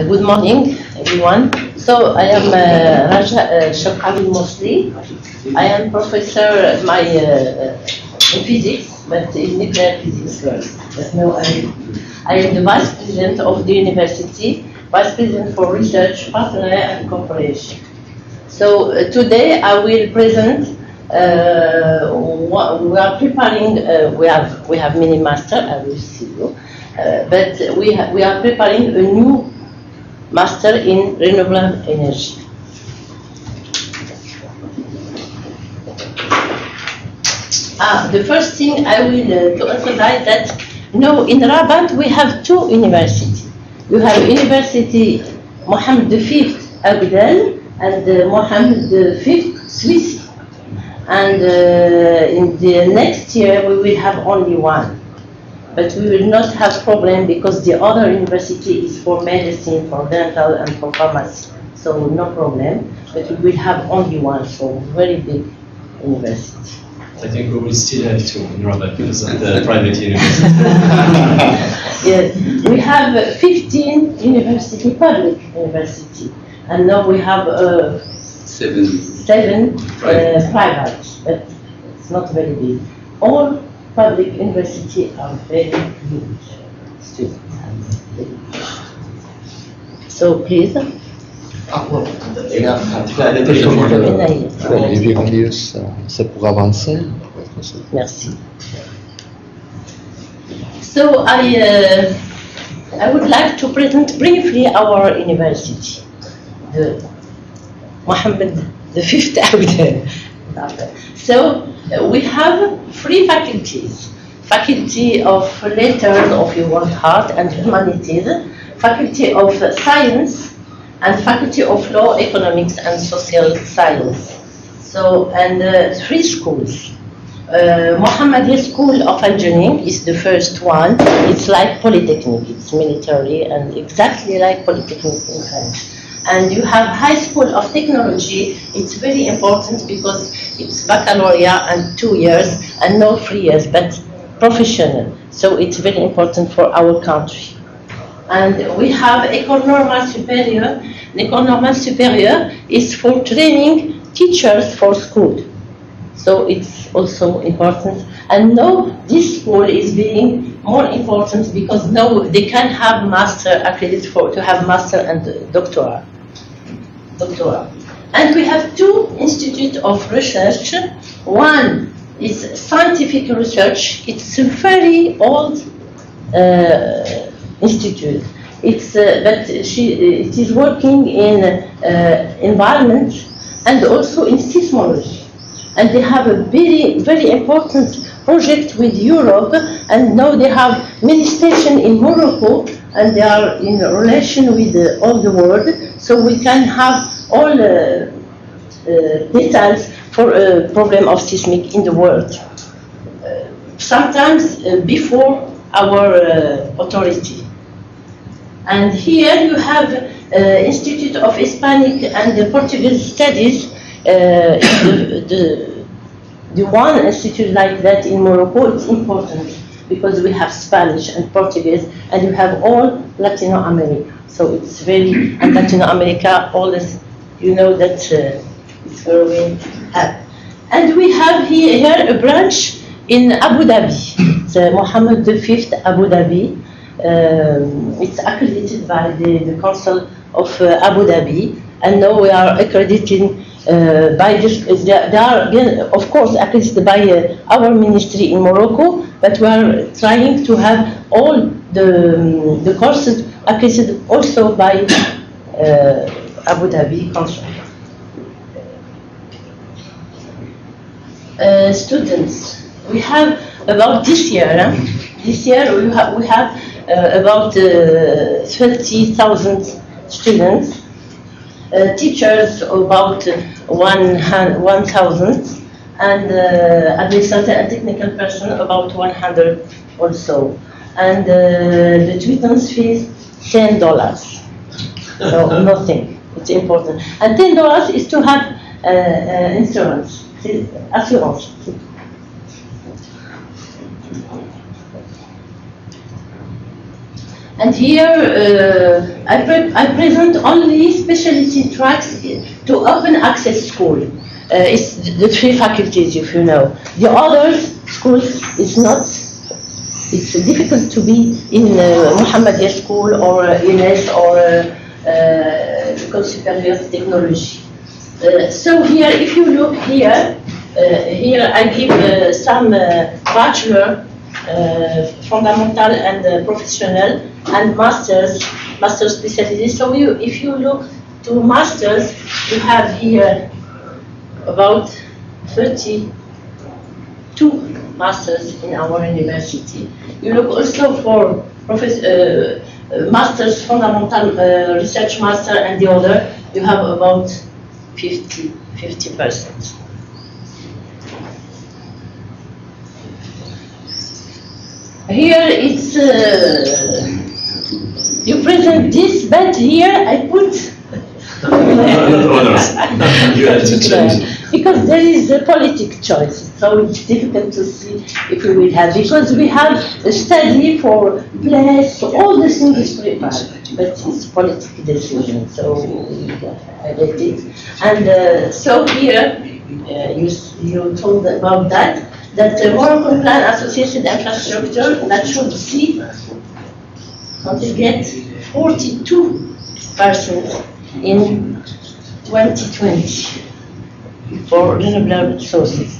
Uh, good morning, everyone. So I am uh, Rajae uh, Cherkaoui Moursli. I am professor my uh, in physics, but in nuclear physics no, I, I am the vice president of the university, vice president for research, partner and cooperation. So uh, today I will present. Uh, what we are preparing. Uh, we have we have mini master. I will see you. Uh, but we, we are preparing a new master in renewable energy. Ah, the first thing I will uh, to emphasize that no, in Rabat we have two universities. You have University Mohammed V Agdal and uh, Mohammed V Souissi. And uh, in the next year we will have only one but we will not have problem because the other university is for medicine, for dental, and for pharmacy. So no problem. But we will have only one, so very big university. I think we will still have two in Rabat because of the private university. yes, we have uh, 15 university, public university, and now we have uh, Seven. seven uh, private, but it's not very big. All public university are very good students. So please. Bon, les virus, ça, pourrait avancer. Merci. So I, uh, I would like to present briefly our university, the Mohammed the Fifth Agdal. So we have three faculties: Faculty of Letters of Your Heart and Humanities, Faculty of Science, and Faculty of Law, Economics, and Social Science. So and uh, three schools. Uh, Mohammedia School of Engineering is the first one. It's like Polytechnic, it's military and exactly like Polytechnic in France. And you have High School of Technology. It's very important because it's baccalaureate and two years and no three years, but professional. So it's very important for our country. And we have École Normale Supérieure. L'école normale supérieure is for training teachers for school. So it's also important. And now this school is being more important because now they can have master accredited for to have master and doctoral. Doctoral. And we have two institutes of research. One is scientific research. It's a very old uh, institute. It's uh, but she it is working in uh, environment and also in seismology and they have a very, very important project with Europe, and now they have many stations in Morocco, and they are in relation with all the world, so we can have all uh, uh, details for a problem of seismic in the world. Uh, sometimes uh, before our authority. And here you have Institute of Hispanic and Portuguese Studies, the, the, the one institute like that in Morocco is important because we have Spanish and Portuguese and you have all Latino America. So it's very, and Latino America, all this, you know that uh, it's growing up. And we have here, here a branch in Abu Dhabi, the Mohammed V Abu Dhabi. Um, it's accredited by the, the Council of uh, Abu Dhabi, and now we are accrediting uh, by this, they are of course accredited by uh, our ministry in Morocco, but we are trying to have all the, um, the courses accredited also by uh, Abu Dhabi Council. Uh, students, we have about this year, huh? this year we have, we have uh, about 30,000 students uh, teachers about 1,000 and uh, administrative and technical person about 100 also. And uh, the tuitions fees $10. So nothing. It's important. And $10 is to have uh, uh, insurance, assurance. And here uh, I, pre- I present only specialty tracks to open access school. Uh, it's the three faculties, if you know. The others schools is not. It's difficult to be in uh, Mohammedia school or uh, INES or uh, uh, École supérieure de technology. Uh, so here, if you look here, uh, here I give uh, some uh, bachelor, uh, fundamental and uh, professional, and masters, master specialty. So you, if you look to masters, you have here about 32 masters in our university. You look also for uh, uh, masters, fundamental uh, research master, and the other, you have about 50 percent. Here it's uh, you present this, but here I put. Because there is a politic choice, so it's difficult to see if we will have because we have a study for place, all the things is prepared, but it's political decision, so I let it. And uh, so here uh, you you told about that that the Moroccan plan associated infrastructure that should see until get 42 percent in 2020 for renewable resources.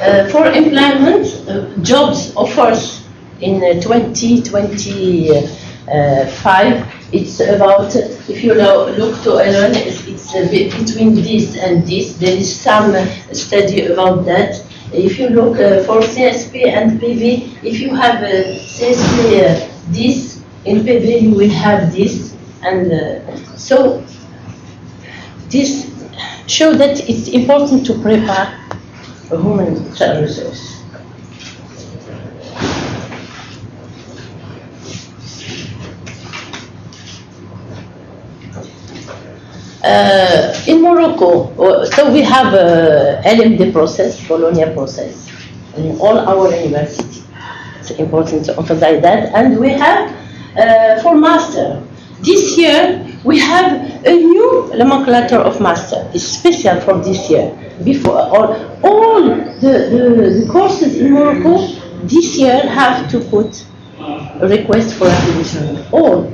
Uh, for employment, uh, jobs offers in uh, 2025, it's about, if you lo- look to Elon, it's, between this and this. There is some study about that. If you look uh, for CSP and PV, if you have uh, CSP uh, this, in PV you will have this. And so this show that it's important to prepare a human resource. Uh, in Morocco, uh, so we have a LMD process, Bologna process, in all our universities. It's important to emphasize that. And we have uh, for master. This year we have a new nomenclature of master. It's special for this year. Before all, all the, the, the courses in Morocco this year have to put a request for accreditation. All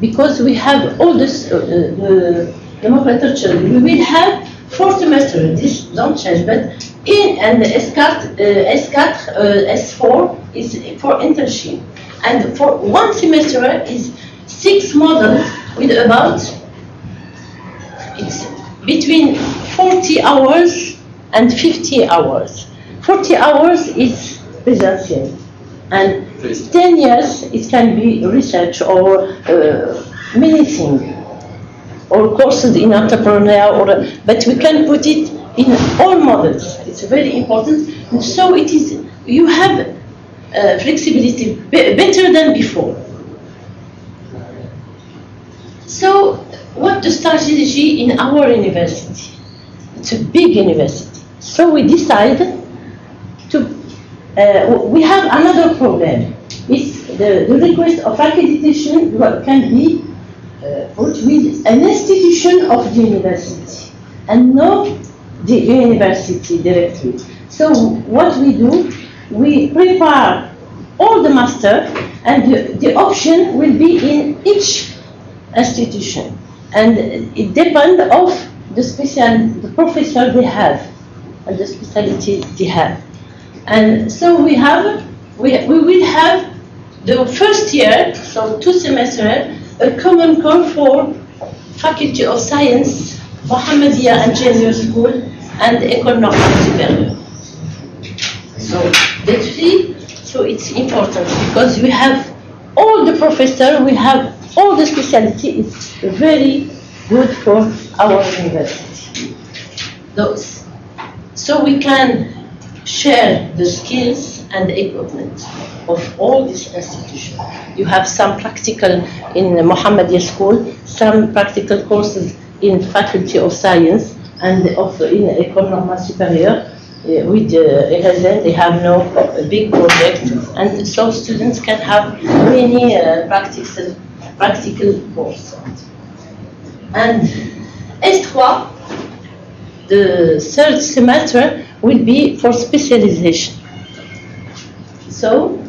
because we have all this uh, the nomenclature. We will have four semesters. This don't change, but in and S4, uh, S4, uh, S4 is for internship, and for one semester is six models with about it's between 40 hours and 50 hours. 40 hours is presential, and 10 years it can be research or uh, many things or courses in entrepreneur or but we can put it in all models. It's very important. And so it is you have uh, flexibility be- better than before. So what the strategy in our university? It's a big university. So we decided to uh, we have another problem. It's the, the request of accreditation can be Uh, put with an institution of the university and not the university directly. So what we do, we prepare all the master and the, the option will be in each institution and it depends of the special the professor they have and the specialty they have. And so we have we, we will have the first year, so two semesters, a common call for Faculty of Science, Mohammedia Engineer School, and École Normale Supérieure. So the three, so it's important because we have all the professors, we have all the specialty. It's very good for our university. Those. So we can share the skills and equipment of all these institutions. You have some practical in Mohammedia school, some practical courses in Faculty of Science and of in École Normale Supérieure. uh, with uh, they have no big project, and so students can have many uh, practical, practical course. And S3, the third semester, will be for specialization. So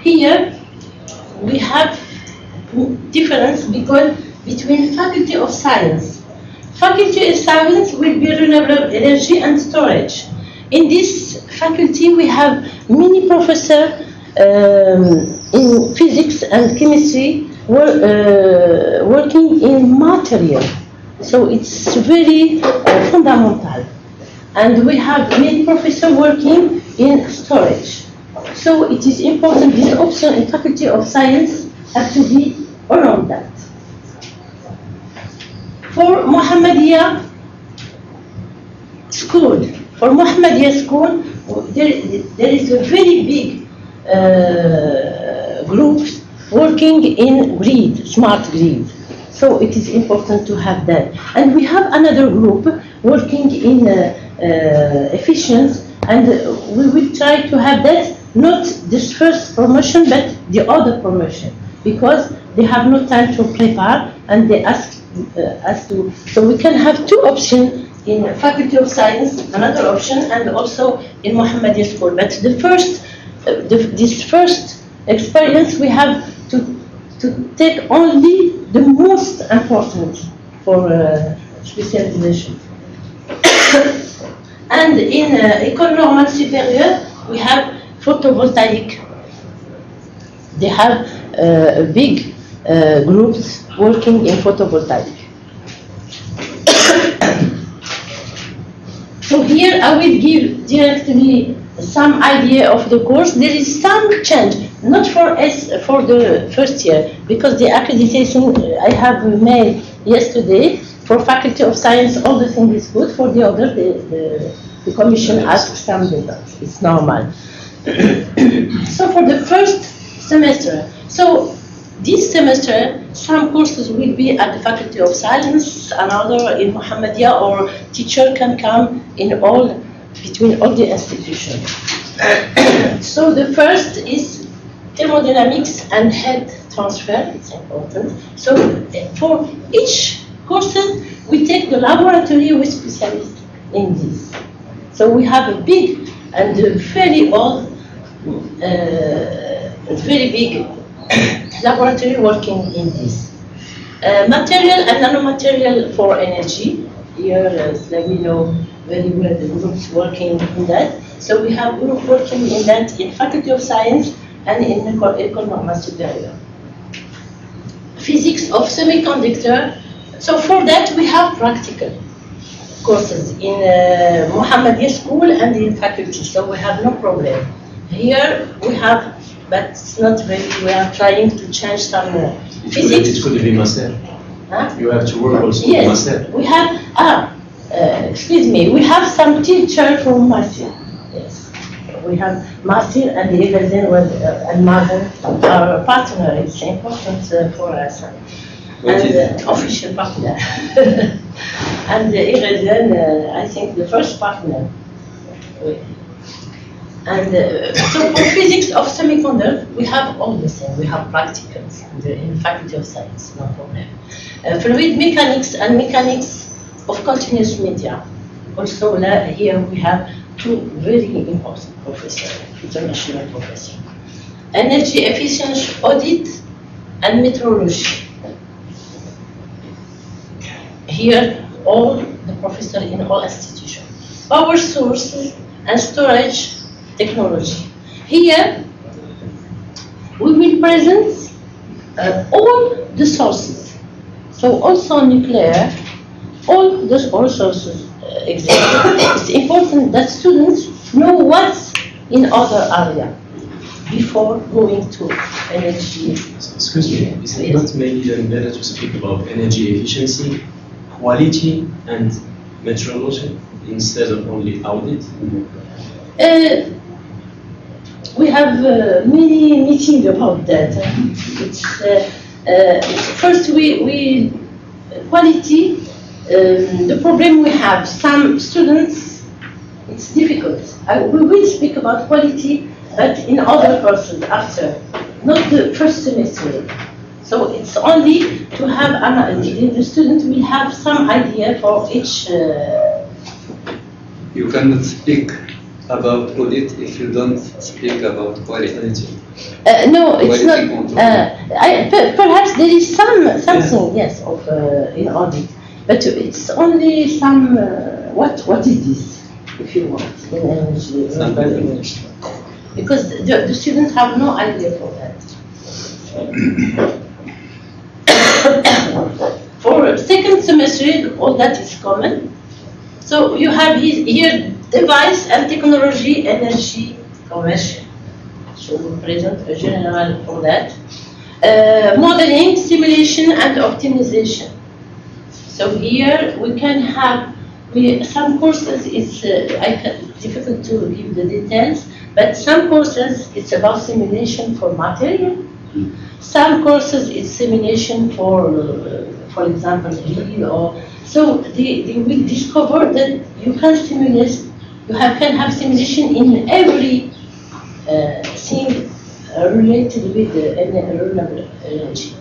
here we have difference because between Faculty of Science. Faculty of Science will be renewable energy and storage. In this faculty, we have many professors um, in physics and chemistry uh, working in material. So it's very uh, fundamental. And we have many professors working in storage. So it is important, this option in Faculty of Science have to be around that. For Mohammedia school, for Mohammedia school, there, there is a very big uh, group working in grid, smart grid. So it is important to have that. And we have another group working in uh, uh, efficiency, and we will try to have that not this first promotion, but the other promotion, because they have no time to prepare and they ask uh, us to. So we can have two options in Faculty of Science, another option, and also in Mohammedia School. But the first, uh, the, this first experience, we have to to take only the most important for uh, specialization. and in uh, École Normale Supérieure, we have photovoltaic. They have uh, big uh, groups working in photovoltaic. so here I will give directly some idea of the course. There is some change, not for us for the first year, because the accreditation uh, I have made yesterday for Faculty of Science, all the thing is good. For the other, the, the, the commission asks some details. It's normal. so for the first semester, so this semester, some courses will be at the Faculty of Science, another in Mohammedia, or teacher can come in all, between all the institutions. so the first is thermodynamics and heat transfer, it's important. So for each courses, we take the laboratory with specialists in this. So we have a big and a very old, uh, very big laboratory working in this. Uh, material and nanomaterial for energy. Here, uh, we know very well the groups working in that. So we have group working in that in Faculty of Science and in Normale Supérieure. Physics of semiconductor. So for that we have practical courses in uh, Mohammedia school and in faculty. So we have no problem. Here we have, but it's not very. We are trying to change some uh, Related physics. could be master. Huh? You have to work also Yes, master. we have, ah, uh, excuse me, we have some teacher from Masir. We have Masir and Evelyn with, uh, and Masen are partner. It's important uh, for us. What and is- uh, official partner. and uh, uh, I think the first partner. And uh, so for physics of semiconductor, we have all the same. We have practicals in the in Faculty of Science, no problem. Uh, fluid mechanics and mechanics of continuous media. Also here we have two very important professors, international professors. Energy efficiency audit and metrology. Here, all the professors in all institutions. Power sources and storage technology. Here, we will present uh, all the sources. So also nuclear, all the all sources exist. it's important that students know what's in other area before going to energy. Excuse me, is it not maybe then better to speak about energy efficiency, quality, and metrology instead of only audit? Uh, we have uh, many meetings about that. It's, uh, uh, first, we, we quality. Um, the problem we have, some students it's difficult. I, we will speak about quality, but in other courses after, not the first semester. So it's only to have, an, the, the student will have some idea for each uh, You cannot speak about quality if you don't speak about quality. Uh, no, it's Quality not. Uh, I, perhaps there is some something yes of uh, in audit, but it's only some. Uh, what what is this? If you want in energy, Sample renewable image. energy. because the, the students have no idea for that. for second semester, all that is common. So you have here device and technology, energy, conversion. So we present a general for that. Uh, modeling, simulation, and optimization. So here we can have we, some courses. It's uh, I can, difficult to give the details, but some courses it's about simulation for material. Some courses it's simulation for, uh, for example, real or so they, they will discover that you can simulate. You have, can have simulation in every uh, thing uh, related with the energy.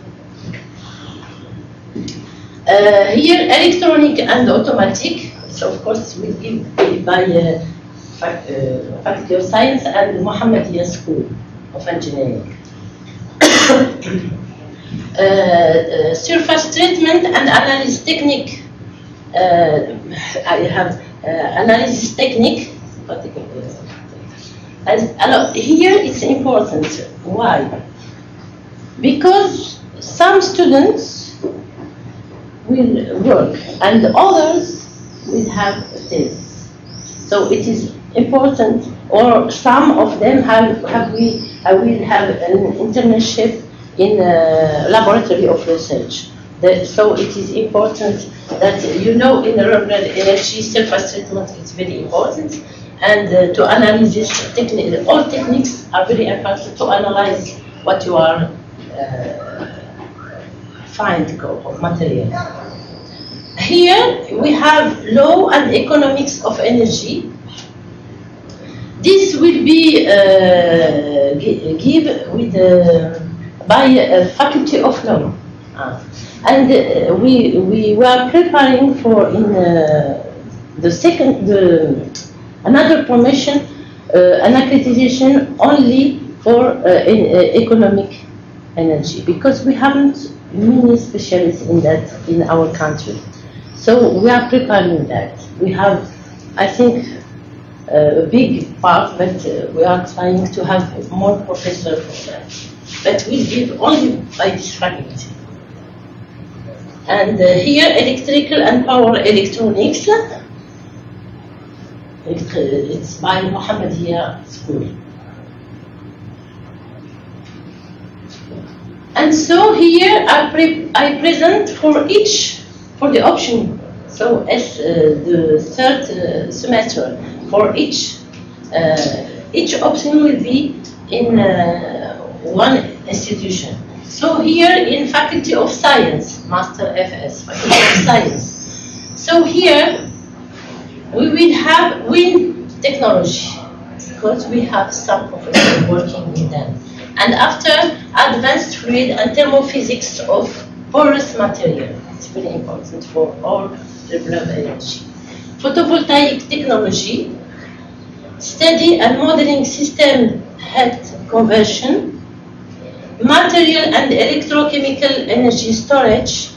Uh, here, electronic and automatic. So, of course, we give by uh, uh, Faculty of Science and Mohammedia School of Engineering. uh, uh, surface treatment and analysis technique. I have analysis technique. as, here it's important. Why? Because some students will work and others will have this. So it is important, or some of them have, have we, I will have an internship in a laboratory of research. The- so it is important that you know in renewable energy surface treatment is very important and uh, to analyze this technique, all techniques are very important to analyze what you are uh, find material. Here we have law and economics of energy. This will be uh, gi- give with uh, by a faculty of law, Ah. and uh, we we were preparing for in uh, the second the another promotion uh, an accreditation only for uh, economic energy because we haven't many specialists in that in our country. So we are preparing that. We have, I think, uh, a big part, but uh, we are trying to have more professors for that. But we give only by this faculty. And uh, here, electrical and power electronics. It- It's by Mohammedia School. And so here I, pre- I present for each, for the option, so as uh, the third uh, semester, for each, uh, each option will be in one institution. So here in Faculty of Science, Master FS, Faculty of Science. So here we will have wind technology because we have some professors working in them. And after advanced fluid and thermophysics of porous material. It's very important for all renewable energy. Photovoltaic technology, study and modeling system head conversion, material and electrochemical energy storage,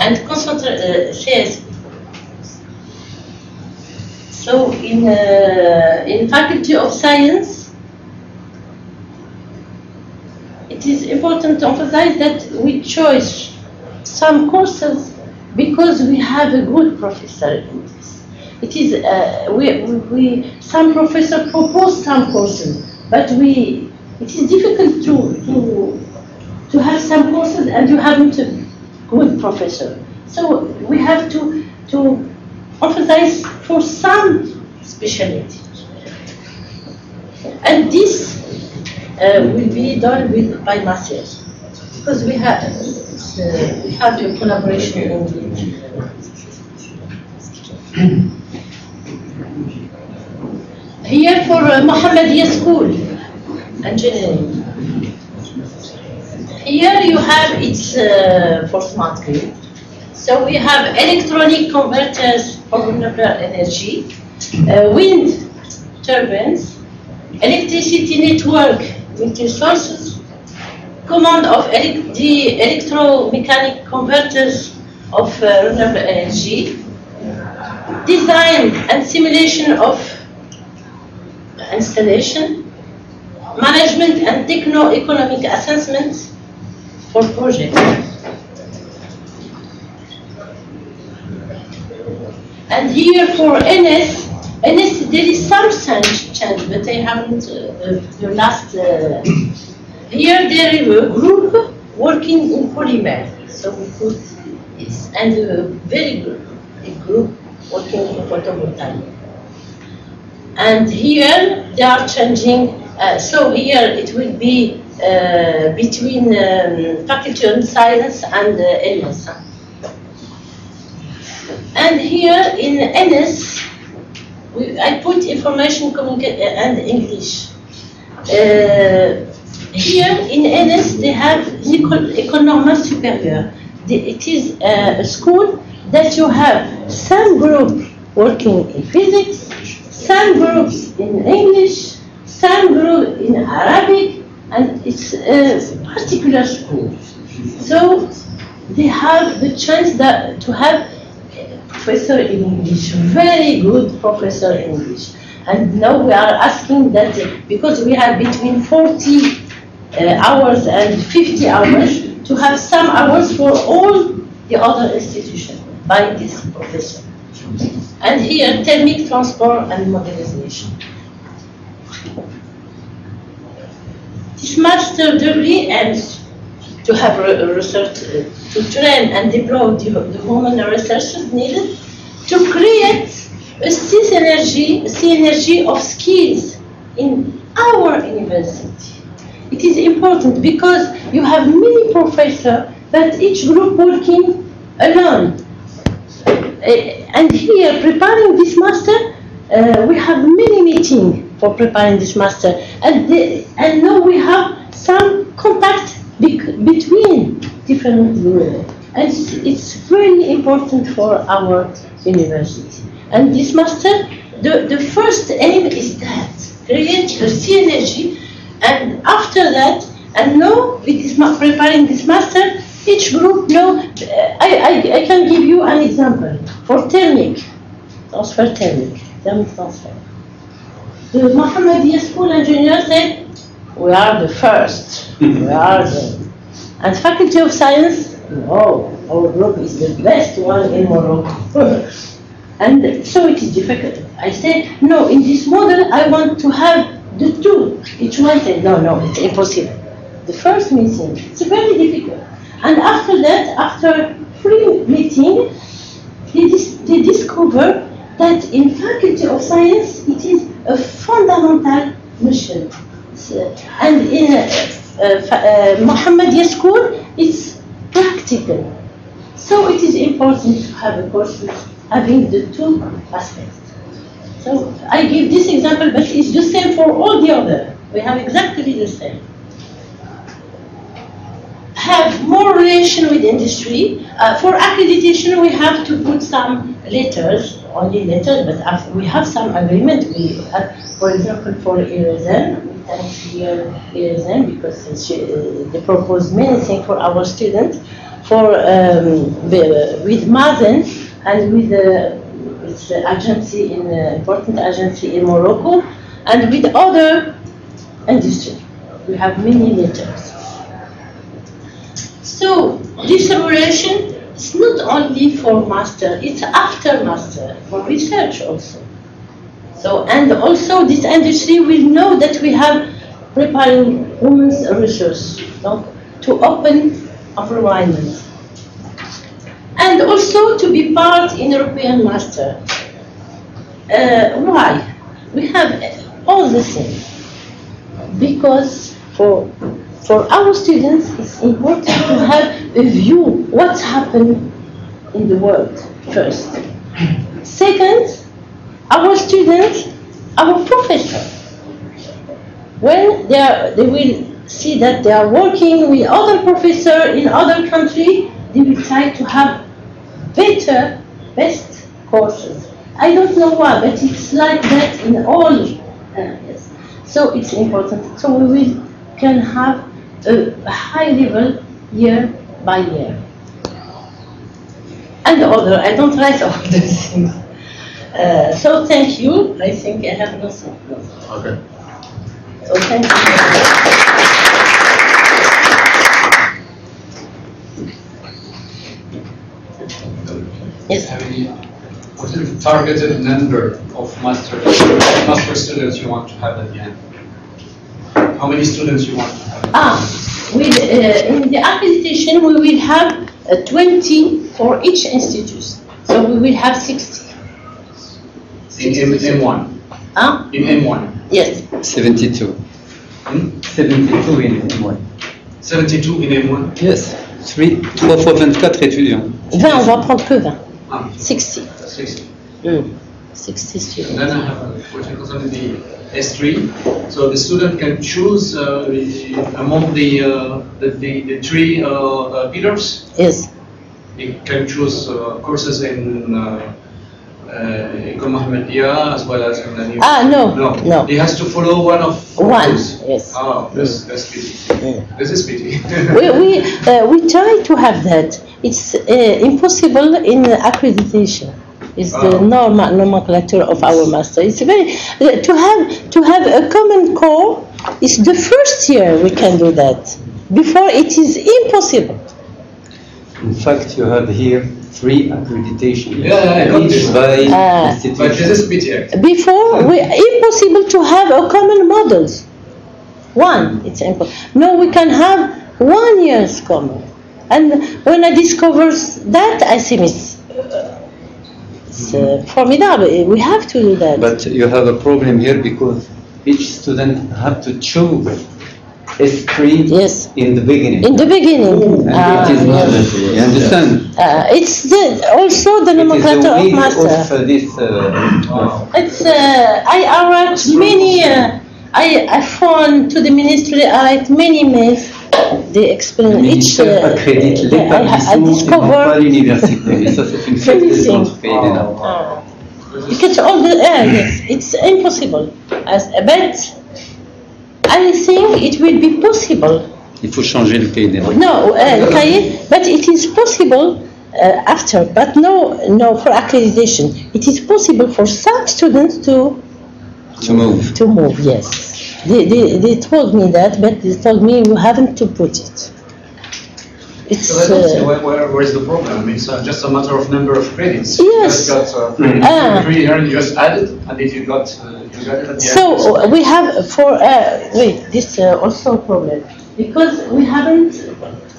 and concentra- uh, So in, uh, in Faculty of Science, it is important to emphasize that we choose some courses because we have a good professor in this. It is, uh, we, we, some professor propose some courses, but we, it is difficult to, to, to have some courses and you haven't a good professor. So we have to, to emphasize for some specialty. And this uh, will be done with by masters because we have uh, we have a collaboration here for uh, Mohammedia School, engineering. Here you have it's uh, for smart grid. So we have electronic converters for renewable energy, uh, wind turbines, electricity network multi sources, command of elec- the electromechanic converters of uh, renewable energy, design and simulation of installation, management and techno-economic assessment for project. And here for NS, NS there is some change, but I haven't uh, the last. Uh, here there is a group working in polymer, so we put this, and a very good a group working in photovoltaic. And here they are changing. Uh, so here it will be uh, between um, faculty of science and uh, NS. And here in NS, we, I put information communica- and English. Uh, here in NS, they have école normale It is a school that you have some group working in physics, some groups in English, some group in Arabic, and it's a particular school. So they have the chance that to have professor in English, very good professor in English. And now we are asking that because we have between 40 uh, hours and 50 hours to have some hours for all the other institutions by this professor. And here, thermic transport and modernization. This master degree aims to have re- research, uh, to train and deploy the, the human researchers needed to create a synergy, synergy of skills in our university. It is important because you have many professors, but each group working alone. Uh, and here, preparing this master, uh, we have many meetings for preparing this master, and the, and now we have some contact between different groups, and it's, very important for our university. And this master, the, the first aim is that create a synergy, and after that, and now with this preparing this master, each group know. uh, I, I, I can give you an example for thermic transfer thermic thermic transfer. The Mohammedia school engineer said, "We are the first. we are the." And faculty of science, no, our group is the best one in Morocco. and so it is difficult. I said, no, in this model, I want to have the two. Each one said, no, no, it's impossible. The first meeting, it's very difficult. And after that, after three meeting, they, dis- they discover that in faculty of science, it is a fundamental mission. So- And in uh, uh, uh, Mohammedia school, it's practical. So it is important to have a course having the two aspects. So I give this example, but it's the same for all the other. We have exactly the same. Have more relation with industry. Uh, for accreditation, we have to put some letters, only letters, but we have some agreement. We have, for example, for IRESEN, we thank IRESEN because she, uh, they propose many things for our students. For um, with Masen and with the the agency in uh, important agency in Morocco, and with other industry. We have many letters. So this relation is not only for master, it's after master, for research also. So and also this industry will know that we have preparing women's research donc, to open environment. And also to be part in European master. Uh, why? We have all the same. Because for for our students, it's important to have a view what's happened in the world first. Second, our students our professor, when they, are, they will see that they are working with other professor in other country, they will try to have better, best courses. I don't know why, but it's like that in all areas. So it's important. So we will can have a high level year by year. And the other, I don't write all the things. Uh, so thank you. I think I have nothing. Okay. So thank you. Yes. Have any, what is the targeted number of master, master students you want to have at the end? How many students you want to have? Ah, with, uh, in the accreditation, we will have uh, 20 for each institute. So we will have 60. In M, M1, Ah, in M1, yes. 72. Hmm? 72 in M1. 72 in M1? Yes. 3, 3 fois 24 étudiants. 20, on va prendre que 20. Ah, 60. 60. Mm. 60 And students. then I have a question concerning the S3. So the student can choose uh, among the, uh, the, the, the three uh, uh, pillars. Yes. He can choose uh, courses in as well as the Ah, no, no. no. He has to follow one of One, those. yes. Oh, that's, that's pity. Mm. This is pity. we we, uh, we try to have that. It's uh, impossible in accreditation. It's the Oh. normal nomenclature of our master. It's very uh, to have to have a common core. It's the first year we can do that. Before it is impossible. In fact, you have here three accreditation. Yeah, yeah, I got Each by Ah. institution. but this is pity. Before we impossible to have a common models. One, it's impossible. No, we can have one year's common. And when I discover that, I say it's, uh, it's uh, formidable. We have to do that. But you have a problem here because each student have to choose S3 yes, in the beginning. in the beginning. uh, it is not, yes. you understand? Uh, it's the, also the is nomenclature of master. of this. Uh, It's uh, I I write many. Uh, I I phone to the ministry. I write many mails. They explain each. Uh, I, I et discover. l'université. Ça, c'est une faiblesse dans ce pays-là. Ah. Because all the yes, it's impossible. As but I think it will be possible. Il faut changer le pays des normes. No, uh, Kaye, but it is possible uh, after. But no, no for accreditation. It is possible for some students to To move. to move. Yes, they, they, they told me that, but they told me you haven't to put it. It's So I don't see uh, where, where, where is the problem? It's uh, just a matter of number of credits. Yes. You just got uh, three, Ah. three here and you just add it, and if you got, uh, you got it at the so uh, we have for uh, wait this uh, also a problem because we haven't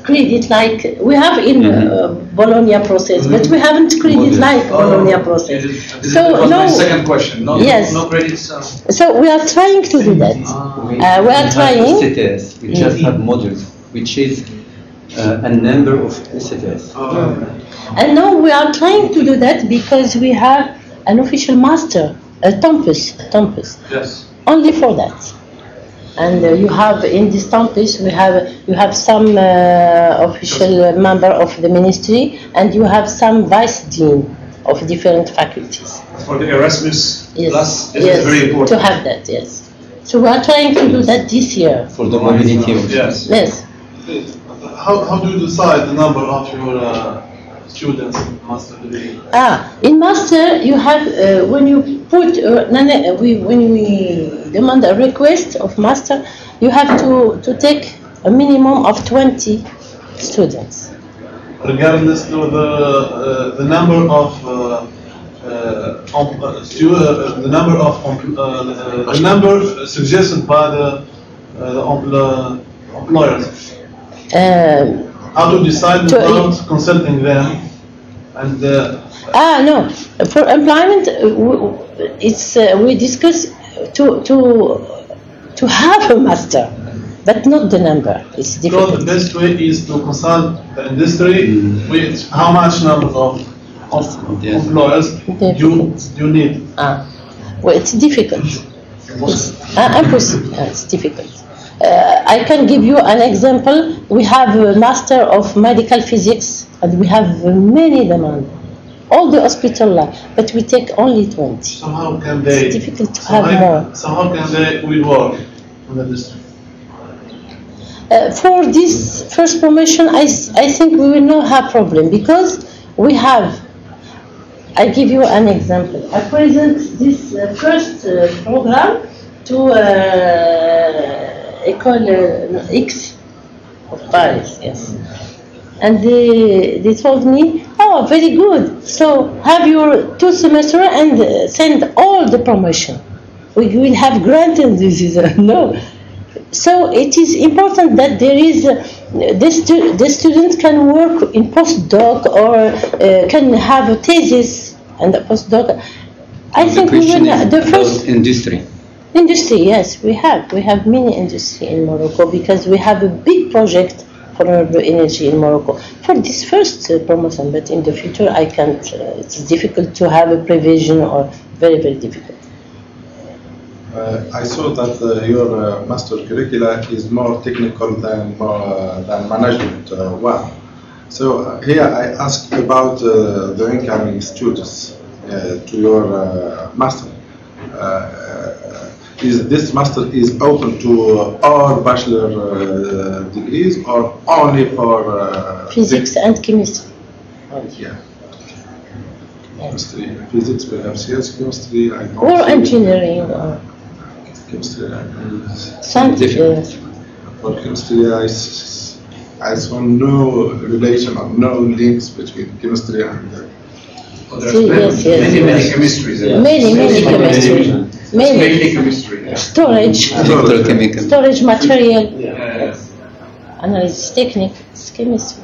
created like we have in uh, Bologna process, but we haven't credit like Bologna process. This is- this So, was my no- second question. No, Yes. no, no credits. Uh, So we are trying to do that. We, Uh, we are have trying. ECTS. We just have modules, which is uh, a number of ECTS. uh, And now we are trying to do that because we have an official master, a Tempus, Tempus, yes. only for that. And uh, you have in this Tempus, we have you have some uh, official member of the ministry, and you have some vice dean of different faculties. For the Erasmus Yes, Plus, this yes, is very important. to have that. Yes. So we are trying to do that this year. For the mobility Yes. Yes. How, how do you decide the number of your uh, students in master degree? Ah, in master you have uh, when you put uh, no, we, when we demand a request of master, you have to, to take a minimum of 20 students. Regardless to the uh, the number of uh, uh, uh, uh, the number of uh, uh, the number suggested by the uh, the empl- uh, employers. Um, How to decide To- without consulting them and uh, ah, no, for employment, uh, w- w- it's uh, we discuss to to to have a master, but not the number. It's so the best way is to consult the industry with how much number of, of Yes. employers you you need. Ah. Well, it's difficult. It's uh, impossible. Uh, it's difficult. Uh, I can give you an example. We have a master of medical physics, and we have many demand. All the hospital, life, but we take only 20. Somehow can they? It's difficult to have somehow- more. Somehow can they will work on the district? Uh, for this first promotion, I, I think we will not have problem because we have. I give you an example. I present this uh, first uh, program to uh, École uh, X of Paris, yes. And they, they told me, oh, very good. So have your two semester and uh, send all the promotion. We will have granted this. Is no. So it is important that there is uh, the, stu- the student can work in postdoc or uh, can have a thesis and a postdoc. I The think we question will is the first industry. Industry. Yes, we have we have many industry in Morocco because we have a big project for renewable energy in Morocco for this first uh, promotion. But in the future, I can't. Uh, it's difficult to have a provision or very very difficult. Uh, I saw that uh, your uh, master curricula is more technical than more, than management uh, one. So uh, here I ask about uh, the incoming students uh, to your uh, master. Is this master is open to all bachelor uh, degrees or only for uh, Physics and chemistry. Yeah. Chemistry, physics, perhaps yes, chemistry. I don't Or see- engineering or Chemistry. I- scientific. yes. For chemistry, I, s- I saw no relation or no links between chemistry and uh, Oh, See, many, yes, yes, many, many chemistries. yeah. Many, many It's chemistry. Mainly chemistry. yeah. storage, Electrochemical. storage material, Yeah. analysis technique, it's chemistry.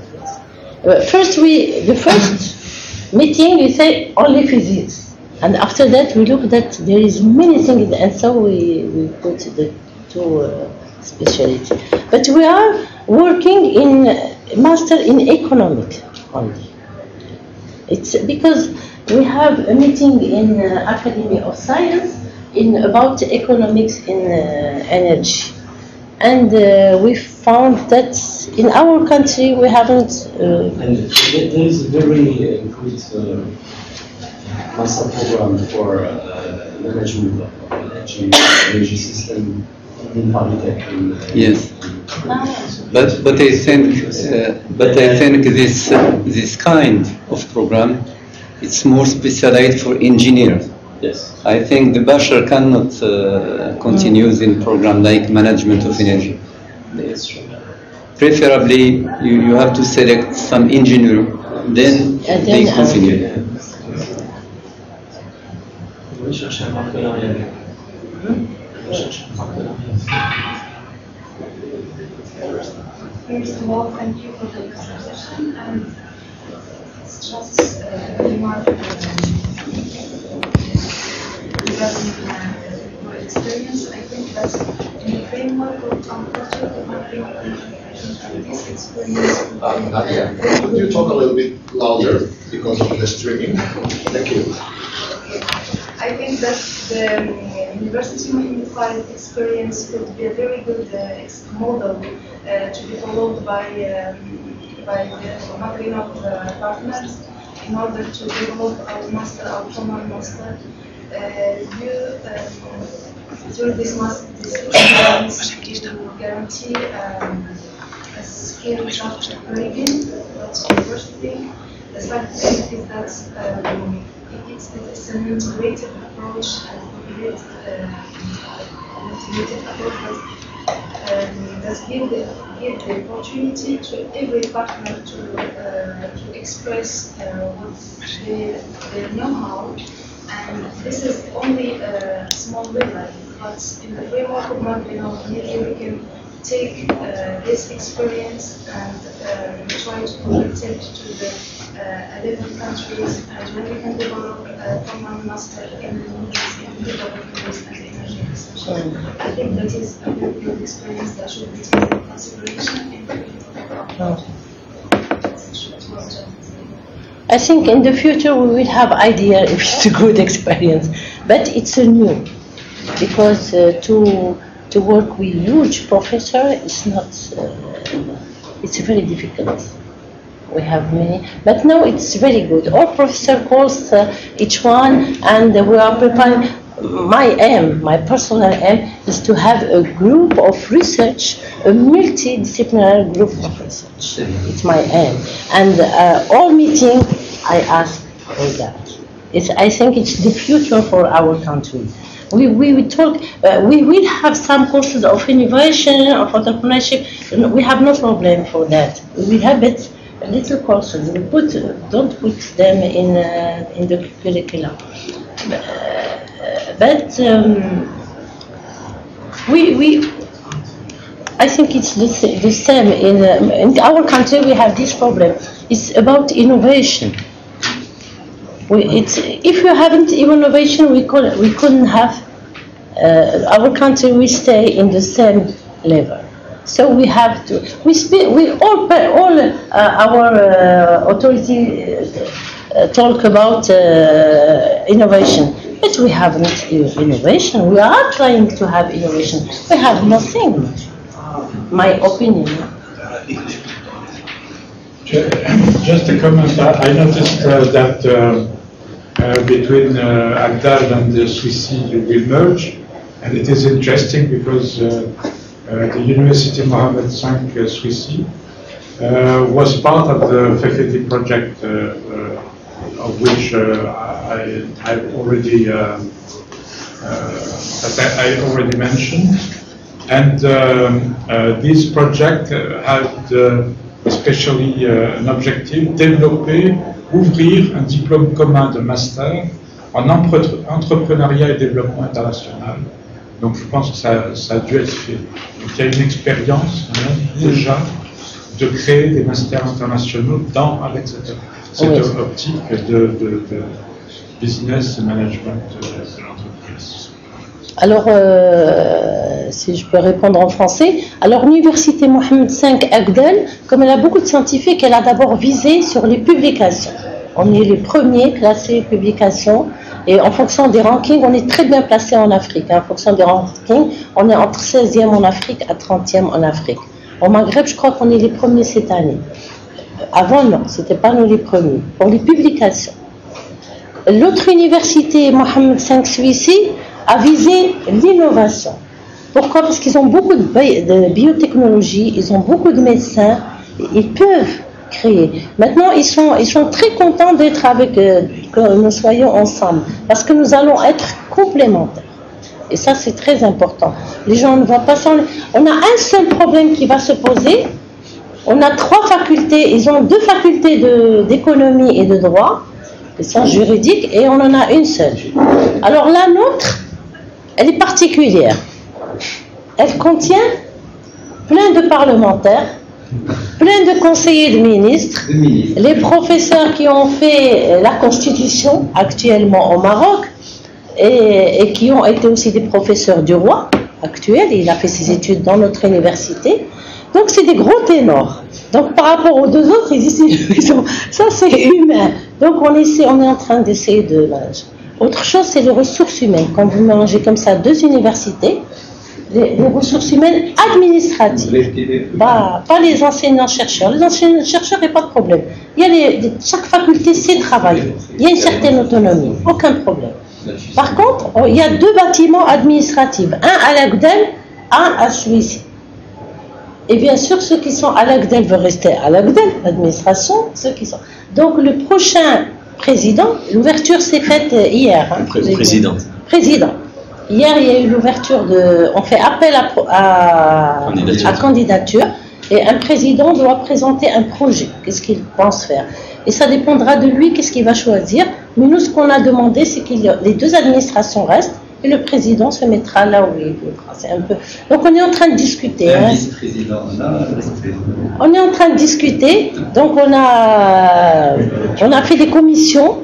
First, we the first meeting we say only physics, and after that we look that there is many things, and so we, we put the two uh, specialty. But we are working in uh, master in economic only. It's because we have a meeting in uh, Academy of Science in about economics in uh, energy, and uh, we found that in our country we haven't. Uh, And there there is a very uh, good uh, master program for uh, management of energy, energy system in Polytech. in, uh, Yes. But, but I think, uh, but I think this, uh, this kind of program, it's more specialized for engineers. Yes. I think the bachelor cannot uh, continue in program like management of energy. That's true. Preferably, you, you have to select some engineer, then And they then, uh, continue. On va chercher un partenariat avec. On va chercher un partenariat. First of all, thank you for the presentation and it's just uh, a remark uh, your experience. I think that in the framework of marketing, and this experience Uh, could you talk a little bit louder because of the streaming? Thank you. I think that the University Khalid experience could be a very good uh, model uh, to be followed by um, by the Maghreb uh, partners in order to develop our master, our common master. Uh, you, um, through this experience, you guarantee um, a skill transfer curriculum. That's the first thing. The second thing is that um, it's, it's an integrated approach and integrated, uh, integrated approach that, um, that give the, give the opportunity to every partner to, uh, to express uh, what they, they know how. And this is only a small level, but in the framework of Maghreb, maybe we can take uh, this experience and um, try to project it to the uh, 11 countries and when we can develop a common master in development and energy extension. I think that is a very good experience that should be taken into consideration in the I think in the future we will have idea if it's a good experience. but it's a new because uh, to to work with huge professor is not uh, it's very difficult. We have many, but now it's very good. All professor calls uh, each one, and we are preparing. My aim, my personal aim, is to have a group of research, a multidisciplinary group of research. It's my aim, and uh, all meeting I ask for that. It's, I think it's the future for our country. We, we will talk, uh, we will have some courses of innovation, of entrepreneurship. We have no problem for that. We have it, little courses. We put, don't put them in, uh, in the curriculum. Uh, but um, we, we, I think it's the, the same in, uh, in our country. We have this problem. It's about innovation. We, it's, if you haven't innovation, we, could, we couldn't have, uh, our country will stay in the same level. So we have to, we, spe- we all, all uh, our uh, authority uh, talk about uh, innovation, but we haven't uh, innovation. We are trying to have innovation. We have nothing, my opinion. Just a comment, I noticed uh, that uh, uh, between uh, Agdal and the Souissi you will merge, and it is interesting because uh, uh, the University Mohammed V uh, uh, was part of the faculty project of which uh, I, I've already uh, uh, that I already mentioned. And um, this project had especially an objectif, développer, ouvrir un diplôme commun de master en entrepreneuriat et développement international. Donc je pense que ça, ça a dû être fait. Donc il y a une expérience hein, déjà de créer des masters internationaux dans, avec cette, cette Oui. optique de, de- de business management de, l'entreprise. Alors, euh, si je peux répondre en français, alors l'Université Mohamed V Agdel, comme elle a beaucoup de scientifiques, elle a d'abord visé sur les publications. On est les premiers classés publications et en fonction des rankings, on est très bien placé en Afrique. En fonction des rankings, on est entre 16e en Afrique à 30e en Afrique. Au Maghreb, je crois qu'on est les premiers cette année. Avant, non, c'était pas nous les premiers. Pour les publications. L'autre université, Mohamed V Suissi, a visé l'innovation. Pourquoi? Parce qu'ils ont beaucoup de, bi- de biotechnologie, ils ont beaucoup de médecins, ils peuvent créer. Maintenant, ils sont, ils sont très contents d'être avec, euh, que nous soyons ensemble, parce que nous allons être complémentaires. Et ça, c'est très important. Les gens ne voient pas ça. On a un seul problème qui va se poser. On a trois facultés. Ils ont deux facultés de- d'économie et de droit, des sciences juridiques, et on en a une seule. Alors la nôtre, elle est particulière. Elle contient plein de parlementaires, plein de conseillers de ministres, les professeurs qui ont fait la constitution actuellement au Maroc et, et qui ont été aussi des professeurs du roi actuel. Il a fait ses études dans notre université. Donc c'est des gros ténors. Donc par rapport aux deux autres, ils, disent- ça c'est humain. Donc on, essaie, on est en train d'essayer de... Autre chose, c'est les ressources humaines. Quand vous mélangez comme ça deux universités, les, les ressources humaines administratives, pas, pas les enseignants-chercheurs. Les enseignants-chercheurs, il n'y a pas de problème. Il y a les- chaque faculté sait travailler. Il y a une certaine autonomie, aucun problème. Par contre, on- il y a deux bâtiments administratifs, un à l'Agdel, un à Suisse. Et bien sûr, ceux qui sont à l'Agdel veulent rester à l'Agdel, l'administration, ceux qui sont. Donc le prochain président, l'ouverture s'est faite euh, hier. hein. Président. Président. Hier, il y a eu l'ouverture de. On fait appel à, à, Candidature. à candidature et un président doit présenter un projet. Qu'est-ce qu'il pense faire? Et ça dépendra de lui, qu'est-ce qu'il va choisir. Mais nous, ce qu'on a demandé, c'est que les deux administrations restent et le président se mettra là où il voudra. C'est un peu. Donc, on est en train de discuter. Hein. On est en train de discuter. Donc, on a, on a fait des commissions.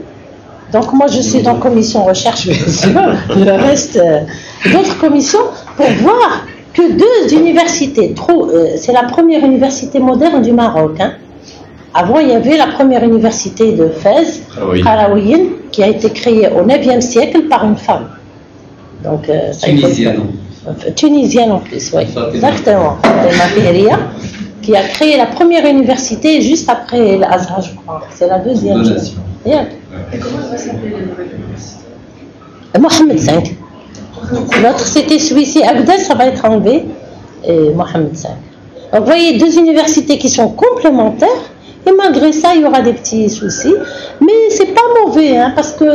Donc, moi, je suis dans commission recherche, bien sûr. Le reste, euh, d'autres commissions pour voir que deux universités, trop, euh, c'est la première université moderne du Maroc. hein. Avant, il y avait la première université de Fès, Ah oui. Qui a été créée au 9e siècle par une femme. Donc, euh, Tunisienne. Euh, Tunisienne en plus, oui. Fatima. Exactement. C'est Mahiria qui a créé la première université juste après l'Azhar, je crois. C'est la deuxième. Et comment va s'appeler la nouvelle université Mohamed V. L'autre, c'était celui-ci. Abdel, ça va être enlevé. Et Mohamed V. Donc, vous voyez, deux universités qui sont complémentaires. Et malgré ça, il y aura des petits soucis. Mais c'est pas mauvais, hein, parce que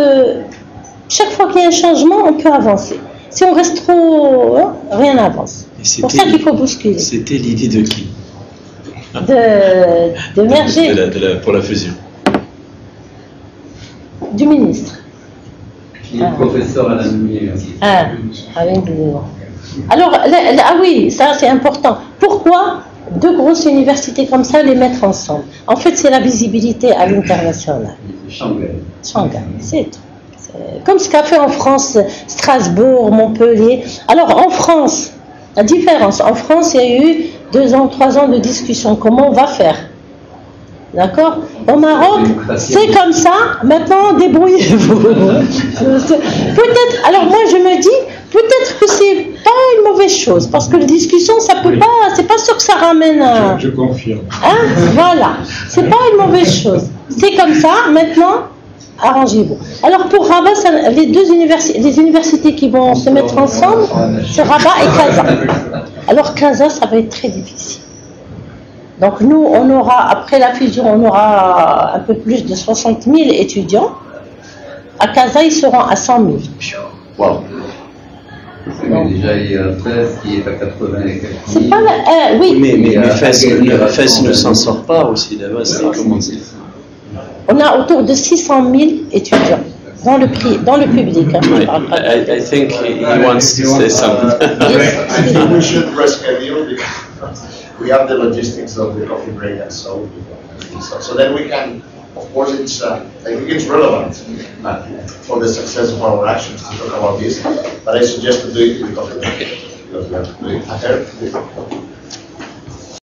chaque fois qu'il y a un changement, on peut avancer. Si on reste trop. hein, rien n'avance. C'est pour ça qu'il faut bousculer. C'était l'idée de qui? De, de merger De la- de la- Pour la fusion. du ministre. Qui est professeur à la université. Ah, avec Alors, là- là- ah oui, ça c'est important. Pourquoi deux grosses universités comme ça les mettre ensemble? En fait, c'est la visibilité à l'international. Shanghai. Shanghai, c'est tout. C'est Comme ce qu'a fait en France Strasbourg, Montpellier. Alors en France, la différence, en France, il y a eu deux ans, trois ans de discussion. Comment on va faire? D'accord? Au Maroc, c'est comme ça. Maintenant, débrouillez-vous. peut-être. Alors moi, je me dis, peut-être que c'est pas une mauvaise chose, parce que la discussion, ça peut pas. C'est pas sûr que ça ramène un. Je confirme. Hein? Voilà, c'est pas une mauvaise chose. C'est comme ça, maintenant, arrangez-vous. Alors pour Rabat, ça- les deux universités, les universités qui vont se mettre ensemble, c'est Rabat et Casa. Alors Casa, ça va être très difficile. Donc nous, on aura, après la fusion, on aura un peu plus de 60 000 étudiants. À Casa, ils seront à 100 000. Wow. Mais déjà, il y a 13 qui est à 80 et quelques C'est pas la- euh, oui, Mais, mais, mais Euh, gagner ne, s'en sort pas aussi là-bas. C'est comment c'est on a autour de 600 000 étudiants dans le, pri- dans le public. hein, je I, I, I think he wants to say something. I think we should reschedule because we have the logistics of the coffee break and so, so, so then we can, of course, it's, uh, I think it's relevant uh, for the success of our actions to talk about this, but I suggest to do it in the coffee break because we have to do it ahead.